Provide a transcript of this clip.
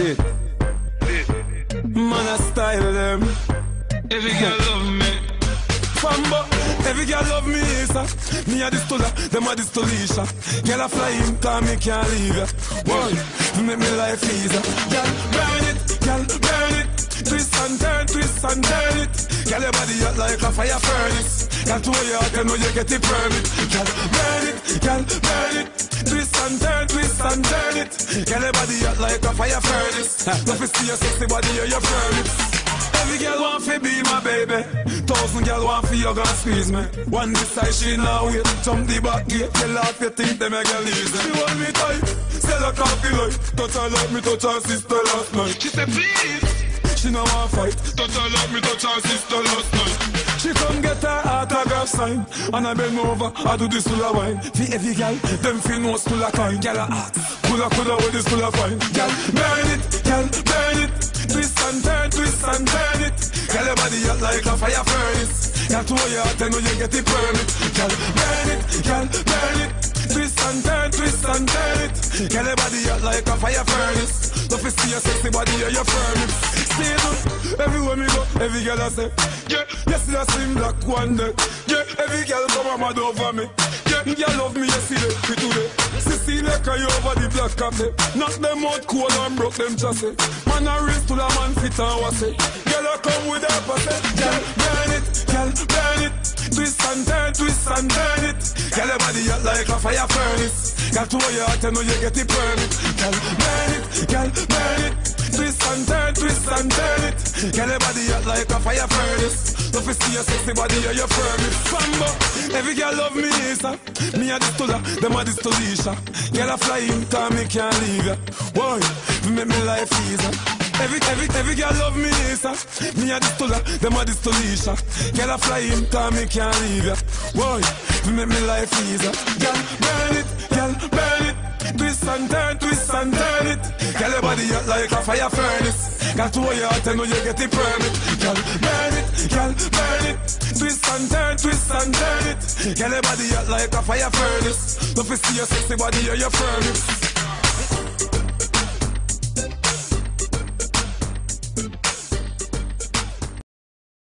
it. Man, I style them. Every girl love me. Fambo, every girl love me, sir. Me a this Tula, them a this Stullesha. Girl a fly in, cause me can't leave ya. You make me life easier. Girl, burn it, girl, burn it. Twist and turn, twist and turn. Girl, your body hot like a fire furnace. Girl, to where you you know you get the permit. Girl, burn it, girl, burn it. Twist and turn, twist and turn it. Girl, your body hot like a fire furnace. Love to see your sexy body, you your permit. Every girl want to be my baby. Thousand girl want to hug and squeeze me. One side she now wait. Jump the back gate. Tell if you think they make her easy. She hold me tight. Sell her coffee like. Touch her like me touch her sister last night. She said, please. She no want fight. Touch her like me touch her sister last night. She come get her autograph sign. And I bend over, I do this full of wine. For every girl, them feel no full of kind. Girl a hot, full of full of with this full of fine Girl, burn it, girl, burn it. Twist and turn, twist and turn it. Girl, your body hot like a fire furnace. Girl, to your heart, I know you get the permit. Girl, burn it, girl, burn it. Twist and turn, twist and turn it. Girl, your body hot like a fire furnace. Love to see your sexy body, yeah, your permit Everywhere me go, every girl I say Yeah, yes, I slim black one day. Yeah, every girl come mad over me. Yeah, girl love me yesterday, to today. Cecilia cry over the black cafe. Knock them out cold and broke them chassis Man a wrist to the man fit and was it Girl I come with a passe Girl, burn it, girl, burn it. Twist and turn, twist and turn it. Girl your body hot like a fire furnace. Got to your heart, I know you get the permit. Girl, burn it, girl, burn it Girl your body hot like a fire furnace Love to see your sexy body, yeah, your permit Fambo, every girl love me, sir Me a this them a this Stullesha Girl a fly in, cause me can't leave ya Boy, you make me life easier Every, every, every girl love me, sir. Me a this them a this Stullesha. Girl a fly in, cause me can't leave ya. Boy, you make me life easier. Girl, burn it, girl, burn it. Twist and turn, twist and turn it. Girl, your body hot like a fire furnace. Got to your heart, I know you get the permit. Girl, burn it, girl, burn it. Twist and turn, twist and turn it. Girl, your body hot like a fire furnace. Love to see your sexy body, yeah, your permit.